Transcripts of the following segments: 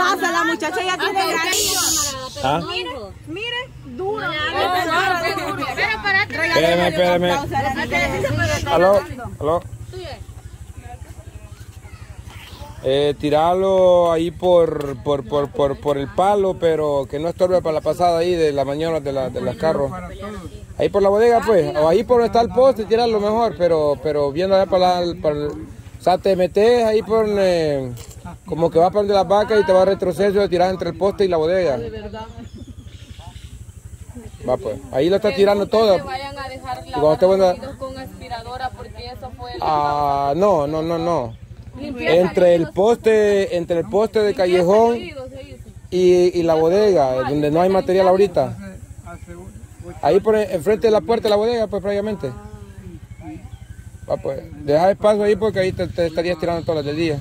pasa? La muchacha ya tiene ¿Ah? Mire, duro. Espérame, espérame. Aló, aló. Eh, tirarlo ahí por, por, por, por, por el palo, pero que no estorbe para la pasada ahí de la mañana de, la, de los carros. Ahí por la bodega, pues, o ahí por donde está el poste, tirarlo mejor, pero, pero viendo allá para, la, para el- o sea, te metes ahí por, eh, como que vas para donde las vacas y te va a retroceso y tiras entre el poste y la bodega. Va pues, ahí lo está tirando todo. Que vayan a dejar Y cuando esté buena- lavar con aspiradora porque eso fue el Ah, no, no, no, no. Entre el poste, entre el poste de callejón y, y la bodega, donde no hay material ahorita. Ahí por en- enfrente de la puerta de la bodega, pues prácticamente. Va pues, deja espacio ahí porque ahí te, te estarías tirando todas las del día.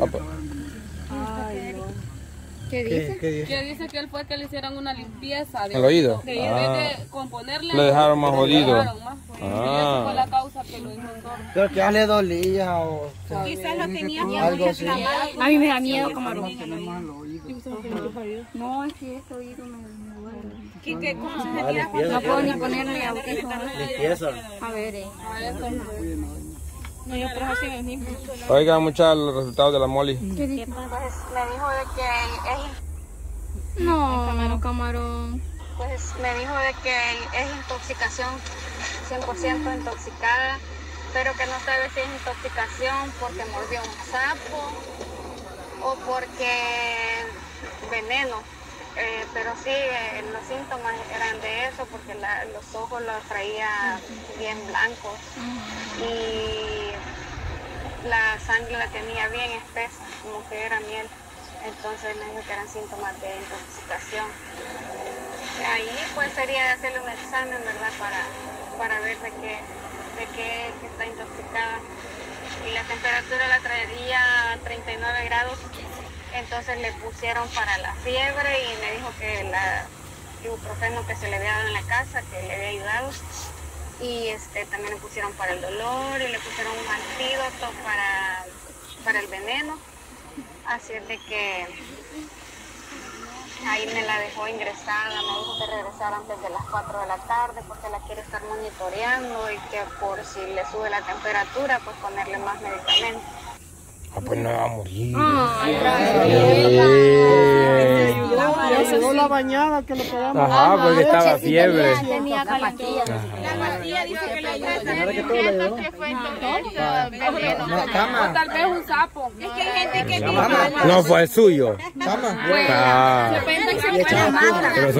Va pues. ¿Qué dice? Que dice que él fue que le hicieran una limpieza. de ¿El oído? Que en Ah. vez de componerle. Lo dejaron más jodido. dejaron más jodido. Y Ah. esa fue la causa que lo hizo sordo. Creo que ya le dolía o Quizás lo tenía algo así. A mí me da miedo, camarón. No, es que este oído me, me duele. ¿Qué, qué, ¿Cómo se sentía? No puedo ni ponerle audífonos. Limpieza. A ver, eh. Oigan, muchachos, los resultados de la moli. ¿Qué dice? Pues me dijo de que es, No, camarón. pues me dijo de que es intoxicación 100% intoxicada, pero que no sabe si es intoxicación porque mordió un sapo o porque veneno. Eh, pero sí, eh, los síntomas eran de eso porque los ojos los traía bien blancos y la sangre la tenía bien espesa, como que era miel. Entonces me dijo que eran síntomas de intoxicación. Ahí pues sería hacerle un examen, ¿verdad? Para, para ver de qué, de qué está intoxicada. Y la temperatura la traería a 39 grados. Entonces le pusieron para la fiebre y me dijo que la ibuprofeno que se le había dado en la casa, que le había ayudado. Y este, también le pusieron para el dolor y le pusieron un antídoto para, para el veneno. Así es de que ahí me la dejó ingresada, me dijo que regresara antes de las 4 de la tarde porque la quiere estar monitoreando y que por si le sube la temperatura, pues ponerle más medicamentos. Ah, pues no va a morir. Le la bañada que le pegamos. Ajá, porque estaba fiebre. Tenía calentilla. No, cama. Tal vez un sapo. Es que hay gente que No fue el suyo. Cama. Ah,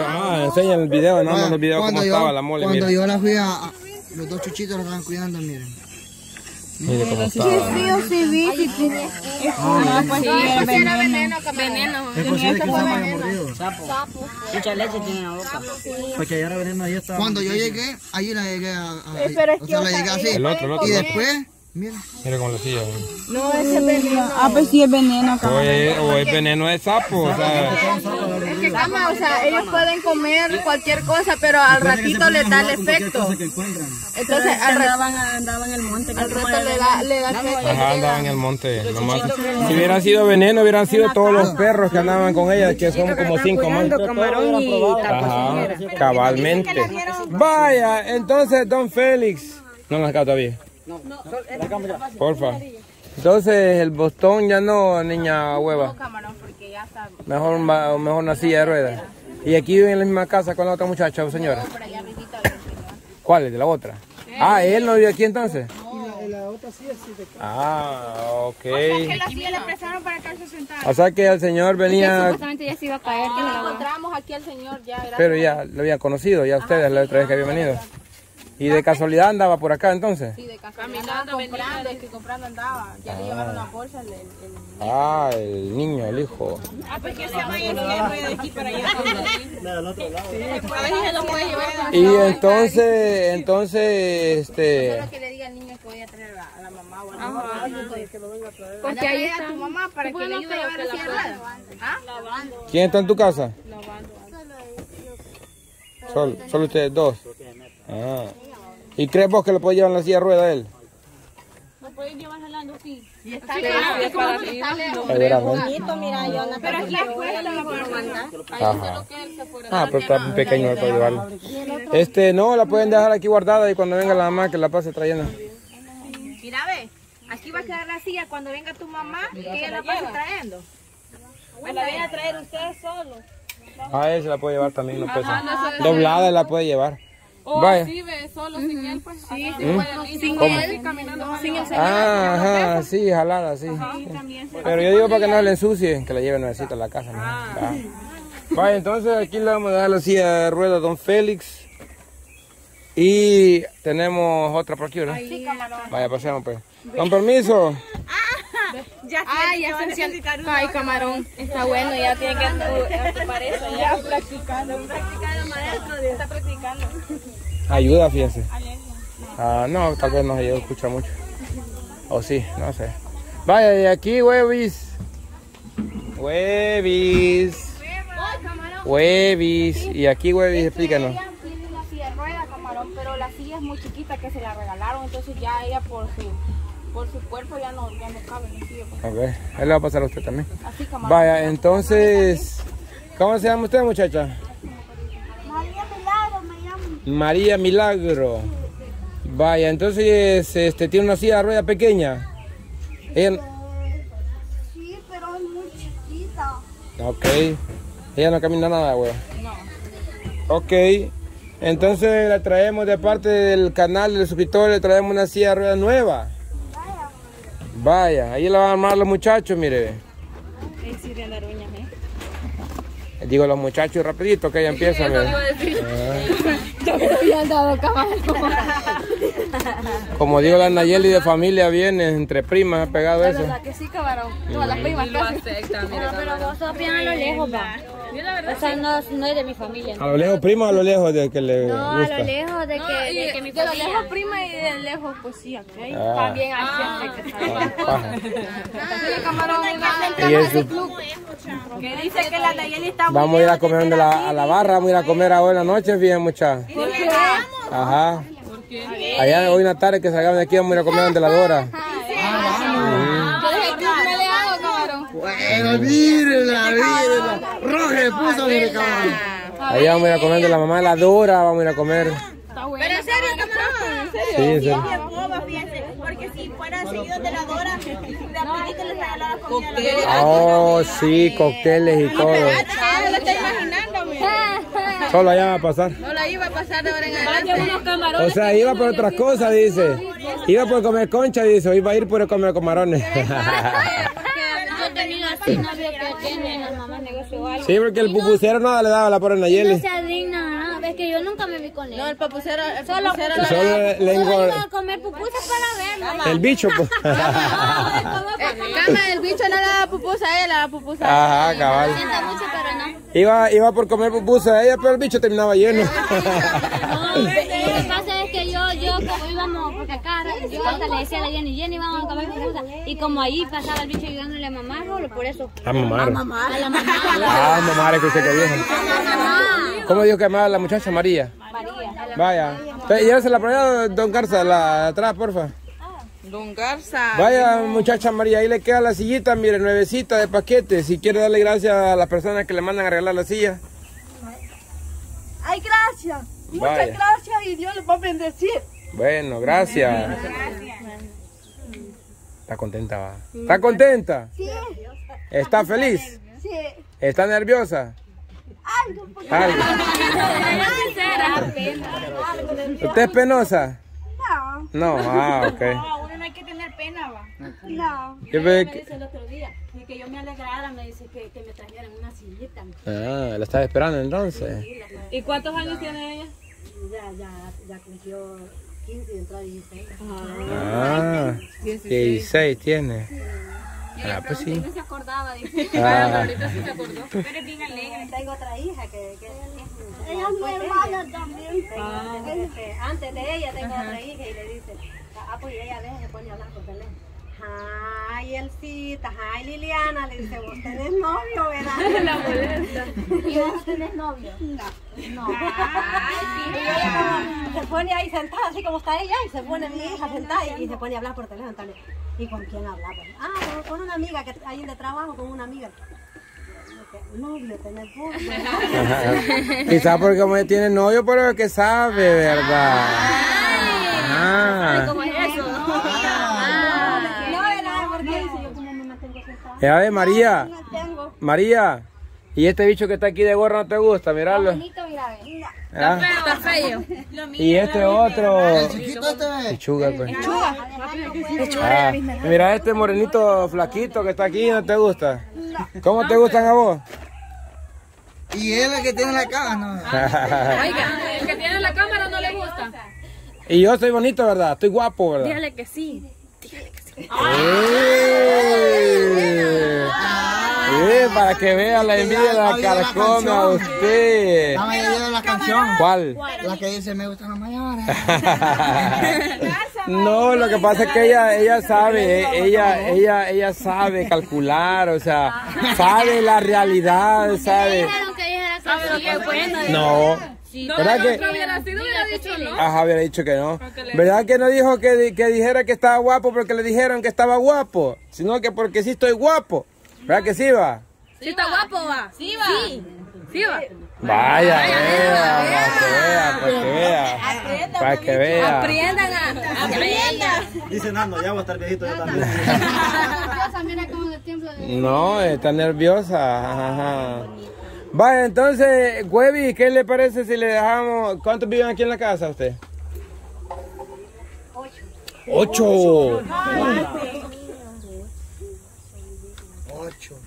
ah, enseñan el video, no, no el video cómo Cuando yo- estaba la mole, Cuando yo la fui a, a- los dos chuchitos la estaban cuidando, miren. Mire cómo estaba. veneno. Es posible que el sapo haya mordido. Mucha leche tiene en la boca. Porque ya era veneno ahí estaba. Cuando yo llegué, allí la llegué a. a pero es o que, sea, o la llegué así. El otro, el otro. Y después, mira. Mire cómo lo hacía. No, ese es veneno. Ah, pues sí es veneno, O es, o es veneno de sapo, o sea. Cama, o sea, ellos pueden comer cualquier cosa, pero al ratito les da el efecto. Entonces, al Andaban, andaban en el monte. al rato le da, le da efecto. Ajá, andaba en el monte. nomás. Si hubieran sido veneno, hubieran sido todos los perros que andaban con ella, que son como cinco más. Ajá, cabalmente. Vaya, entonces, don Félix. No la sacado todavía. Porfa. Entonces, el bostón ya no, niña hueva. Ya está Mejor, ma- mejor una silla de ruedas. Y aquí vive en la misma casa con la otra muchacha o señora. por allá arribita del señor. ¿Cuál es? ¿De la otra? Ah, ¿él no vive aquí entonces? Ah, ok. Que la silla le prestaron para que él se sentara. O sea que el señor venía, Supuestamente ya se iba a caer. que se la- Encontramos aquí al señor ya, era pero ya lo había conocido, ya ustedes la otra vez que había venido. Y de casualidad andaba por acá entonces. así de casa. Caminando, comprando, es que comprando andaba. Ya le llevaron una bolsa. El, el, Ah, el niño, el hijo. Ah, pues que se vaya de aquí para allá. A ver si se lo puede llevar. Y entonces, entonces, este, Solo que le diga al niño que voy a traer a, a la mamá o a la mamá. Porque ahí a tu mamá para que le ayude a llevar la silla de ruedas. ¿Ah? ¿quién está en tu casa? Solo, solo ustedes dos. Ah. ¿Y crees vos que lo puede llevar en la silla de rueda él? ¿Lo pueden llevar jalando? Sí. Seguramente. Pero aquí afuera lo puedo mandar. Ajá. Ah, pero está muy pequeño para llevarlo. Este, no, la pueden dejar aquí guardada y cuando venga la mamá que la pase trayendo. Mira, ve, aquí va a quedar la silla cuando venga tu mamá y ella la pase trayendo. O la viene a traer ustedes solos. Ah, él se la puede llevar también, no pesa. Doblada la puede llevar. O Vaya. así ve, solo sin él, pues. Sí, ¿Mm? Sin él, caminando. Sin el Ah, ajá, sí, jalada, sí. sí. Pero yo digo para que no le ensucie, que la lleve nuevecita a la casa. ¿no? Va. Vaya, entonces aquí le vamos a dar la silla de ruedas a Don Félix. Y tenemos otra por aquí, ¿verdad? Vaya, pasemos pues. Con permiso. Ya Ay, ya se. Ay, camarón. Está bueno, ya tiene que ocupar eso. Ya practicando. Practicando, maestro. Está practicando. Ayuda, fíjense. Ah, no, tal vez no se escucha mucho. O sí, no sé. Vaya, y aquí huevis. Huevis. Huevis. Y aquí huevis, explícanos. Ella tiene una silla de rueda, camarón, pero la silla es muy chiquita que se la regalaron, entonces ya ella por su por su cuerpo ya no, ya no cabe pues. Ok, él le va a pasar a usted también. Así, camarón. Vaya, entonces, ¿cómo se llama usted, muchacha? María Milagro me llamo. María Milagro. Vaya, entonces, este, tiene una silla de rueda pequeña. Ella, Sí, pero es muy chiquita. ok, ella no camina nada, güey. Ok, entonces la traemos de parte del canal del suscriptor, le traemos una silla de rueda nueva. Vaya, ahí la van a armar los muchachos, mire. Digo los muchachos rapidito que ella empieza. mire. Como digo la Nayeli de familia viene entre primas, ha pegado eso. que sí, camarón. Todas las primas Lo acepta, mira. Pero vos sos bien a lo lejos, va. O sea, no, no es de mi familia. A lo lejos primo, a lo lejos de que le No, a lo lejos de que, de que mi De lo familia. lejos prima y de lejos pues sí, ok. Ah, También hay que ah, eso- Que dice que la Nayeli está Vamos a ir a comer donde la- a la barra, vamos a ir a comer ahora en la noche, bien muchachos. Ajá. Allá hoy en la tarde que salgamos de aquí vamos a ir a comer donde la Dora. Bueno, mírenla, mírenla. Roge puso, mire, cabrón. Allá vamos a ir a comer donde la mamá de la Dora, vamos a ir a comer. Pero en serio, camarón, en serio. Sí, en serio. Porque si fuera seguido de la Dora, rapidito les regalaba la comida. a la Oh, sí, cócteles y todo. Ah, lo estoy imaginando, mira. Solo allá va a pasar. No la iba a pasar de ahora en adelante. O sea, iba por otras cosas, dice. Iba por comer concha, dice. o Iba a ir por comer camarones. Novio que tiene algo. Sí, porque el pupucero nada le daba la por No Nayeli. se digna nada, ves que yo nunca me vi con él. No, el papucero, el Solo, papucero solo, Solo le- le solo engor- iba a comer pupusas para verlo. El bicho, pues. Cama, el bicho no le daba pupusa a daba pupusa a Ajá, cabal. no. Iba, iba por comer pupusa a ella, pero el bicho terminaba lleno. No, acá yo hasta le decía a la Jenny, Jenny, vamos a comer pupusas. Y como ahí pasaba el bicho ayudándole a mamá, solo por eso. A mamar. A la mamá. Ah, mamar, es que usted que vieja. A la mamá. ¿Cómo dijo que llamaba la muchacha María? María. Vaya. Llévesela por allá, don Garza, la atrás, porfa. Don Garza. Vaya, muchacha María, ahí le queda la sillita, mire, nuevecita de paquete. Si quiere darle gracias a las personas que le mandan a regalar la silla. Ay, gracias. Vaya. Gracias y Dios les va a bendecir. Bueno, gracias. ¿Está contenta, va? ¿Está contenta? Sí, ¿Está feliz? sí. ¿Está nerviosa? Algo, porque Algo. ¿Usted es penosa? no, No, ah, ok. uno no hay que tener pena, va. no. Yo ve que- el otro día, y que yo me alegrara, me dice que, que me trajeran una sillita. Ah, la estaba esperando entonces. ¿Y cuántos años tiene ella? Ya, ya, ya cumplió 15 y entró a 16. Ah, 16 tiene. Ah, pues sí. No se acordaba, dice. Ah, Pero es bien alegre. Tengo otra hija que, que Ella es mi hermana también. Este, antes de ella tengo otra hija y le dice, ah, pues ella deja, se pone a hablar por teléfono. Ay, Elcita, ay, Liliana, le dice, vos tenés novio, ¿verdad? La molesta. ¿Y vos tenés novio? No. No. Y ella como se pone ahí sentada, así como está ella, y se pone mi hija sentada y, y se pone a hablar por teléfono también. ¿Y con quién habla? Pues, ah, con, una amiga que hay de trabajo, con una amiga. Novio. Quizás porque como ella tiene novio, pero es que sabe, ¿verdad? Ah. ¿Cómo es eso? No, era porque dice yo como me mantengo sentada. Ya ve, María. María. ¿Y este bicho que está aquí de gorra no te gusta? Míralo. Bonito, mira. Ah, Está feo. Y este otro. Chiquito este. Pichuga, pues. Ah, mira este morenito flaquito que está aquí, ¿no te gusta? ¿Cómo te gustan a vos? Y él el que tiene la cara, no. Oiga, el que tiene la cámara no le gusta. y yo soy bonito, ¿verdad? Estoy guapo, ¿verdad? Dígale que sí. ¡Eh! Para que vea la envidia de la carcome a usted. La mayoría de la canción. ¿Cuál? La que dice me gustan las mayores. No, lo que pasa es que ella, ella sabe, eh, ella, ella, ella sabe calcular, o sea, sabe la realidad, sabe. Dijeron que dijera que sí, es bueno. No. ¿Verdad que? No hubiera sido, hubiera dicho no. Ajá, había dicho que no. ¿Verdad que no dijo que, que dijera que estaba guapo porque le dijeron que estaba guapo? Sino que porque sí estoy guapo. ¿Verdad que sí va? Sí está guapo, va. Sí, va. Sí, va. Vaya, vea, para que vea, para que vea. Para que vea. Aprendan a... Aprendan. Dice Nando, ya voy a estar viejito yo también. No, está nerviosa. Ajá. Vaya, entonces, Webby, ¿qué le parece si le dejamos... ¿Cuántos viven aquí en la casa usted? Ocho. Ocho. Ocho.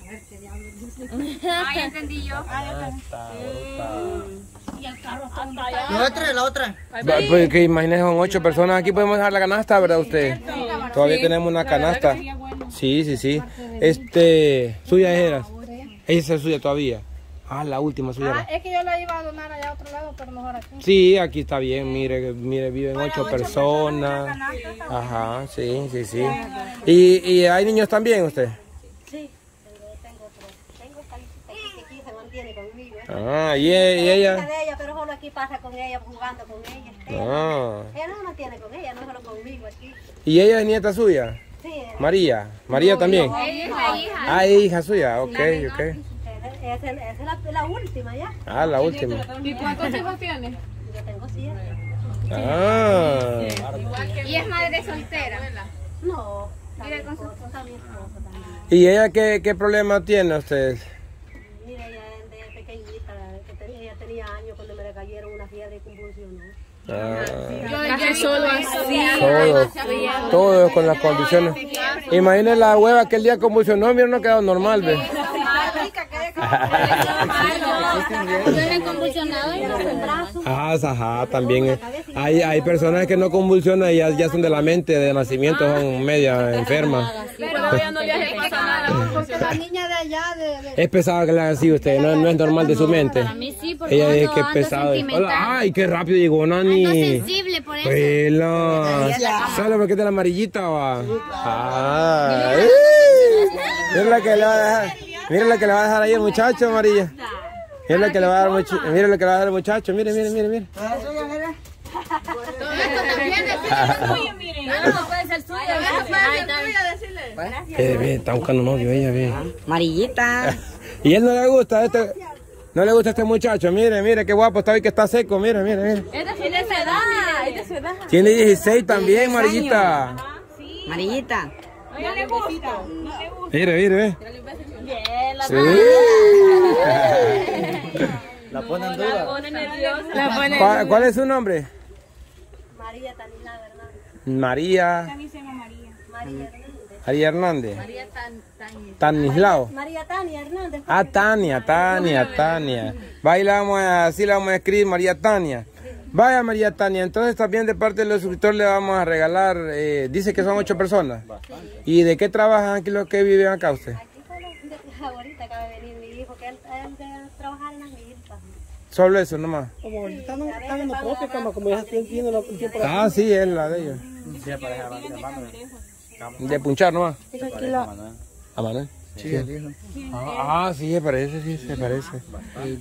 Ay, entendí yo. La otra, la otra. Pues que imagínese, son ocho personas aquí, podemos dejar la canasta, ¿verdad usted? Todavía tenemos una canasta. Sí, sí, sí. Este, suya era. Esa es suya todavía. Ah, la última suya. era. Es que yo la iba a donar allá a otro lado, pero mejor aquí. Sí, aquí está bien, mire, mire, viven ocho personas. Ajá, sí, sí, sí. ¿Y, y hay niños también usted? Sí, tengo, tengo otro. Tengo esta hijita aquí mantiene conmigo. ¿eh? Ah, ¿y, e- y ella? de ella, pero solo aquí pasa con ella, jugando con ella. Ah. ella no se mantiene con ella, no solo conmigo aquí. ¿Y ella es nieta suya? Sí, María. María también. Ella es la hija. Ah, es hija suya, ok, ok. esa es, la, la última ya. Ah, la última. ¿Y cuántos hijos tiene? Yo tengo siete. Ah. Y es madre soltera. No, también. ¿Y ella qué, qué problema tiene usted? Mira, ella es de pequeñita, que tenía, ella tenía años cuando me le cayeron una fiebre y convulsionó. Ah. Solo así. Todo, todo con las condiciones. Imagínese la hueva que el día convulsionó, mira, no quedó normal, ve. No. Ah, ajá, también. eh. Hay, hay personas que no convulsionan y ya, ya son de la mente, de nacimiento, son media enfermas. Pero ella no le nada. Porque la niña de allá, de, de- Es pesado que le hagan así usted, no, no es normal de su mente. A mí sí, porque Ella dice que es pesado. Hola, ay, qué rápido llegó Nani. Ando sensible por eso. Pela. ¿Sabe por qué te la amarillita va? Ah. Mira la que le va a dejar. Mira la que le va a dejar ahí el muchacho, amarilla. Mira lo que le va a dar el muchacho. Mira lo que le va a dar el muchacho. Mire, mire, mire, mire. No, puede ser suyo. Está. Eh, ve, está buscando novio ella, ve. Amarillita. Y él no le gusta este. No le gusta este muchacho. Mire, mire, qué guapo está hoy que está seco. Mire, mire, mire. Es de su edad. Es de su edad. Tiene 16 también, amarillita. Amarillita. No le gusta. Mire, mire, ve. Sí. La ponen dura. Pone nerviosa. La pone. ¿Cuál, cuál es su nombre? María Tanislava Hernández. María. María Hernández. María Hernández. Tanislao. María Tania Hernández. Ah, Tania, Tania, Tania. Va y la vamos a, así la vamos a escribir, María Tania. Vaya María Tania, entonces también de parte de los suscriptores le vamos a regalar, eh, dice que son ocho personas. ¿Y de qué trabajan aquí los que viven acá usted? Aquí solo ahorita acaba de venir mi hijo, que él, él de trabajar en las milpas. Solo eso nomás. Como ahorita no están en lo propio, como, como ya estoy viendo tiempo. Ah, sí, es la de ellos. De punchar nomás. Tranquilo. ¿A Manuel? Sí, el hijo. Ah, ah, sí, se parece, sí, se parece.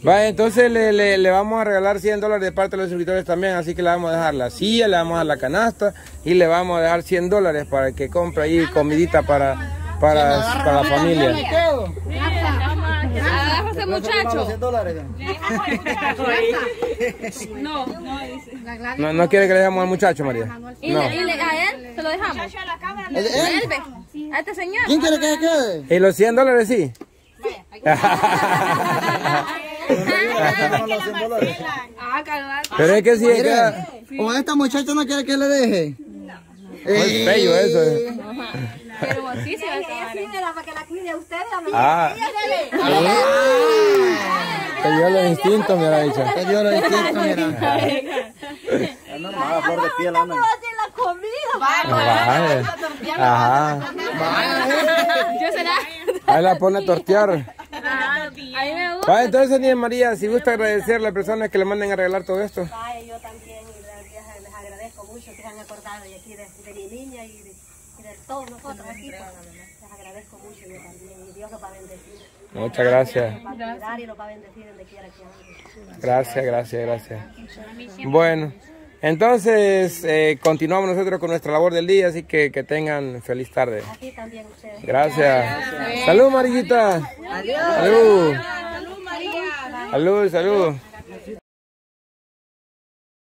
Vaya, entonces le, le, le vamos a regalar 100 dólares de parte de los suscriptores también, así que le vamos a dejar la silla, le vamos a dar la canasta y le vamos a dejar 100 dólares para que compre ahí comidita para, para, para la familia. Agarra ese muchacho. 100 dólares. No, no, dice. No, no quiere que le dejemos al muchacho, María. ¿Y, No. le- y le- a él se lo dejamos? ¿El- él? Él ve. A este señor. ¿Quién quiere que se quede? ¿Y los 100 dólares sí? Ah. Pero es que sí, es que... ¿Quiere? ¿O esta muchacha no quiere que le deje? Muy feo eso. Eh. Pero sí se va a Ella acabar. sí, mira, para que la cuide mí. Ah. Que yo los instintos, me ha dicho. Que Dios lo distinto, mira. Es normal, flor de piel. Hace la comida. Ajá. Yo será. Ahí la pone a tortear. A mí me gusta. Vaya, entonces, Niña María, si gusta agradecerle a las personas que le manden a regalar todo esto. Vaya, yo también y les, agradezco mucho que se han acordado de aquí, de, de mi niña y de, de todos nosotros aquí. les agradezco mucho yo también y Dios los va a bendecir. Muchas gracias. Los va a cuidar y los va a bendecir donde quiera que anden. Gracias, gracias, gracias. Bueno, entonces eh, continuamos nosotros con nuestra labor del día, así que que tengan feliz tarde. Aquí también ustedes. Gracias. Salud, Marillita. Salud. Salud, salud.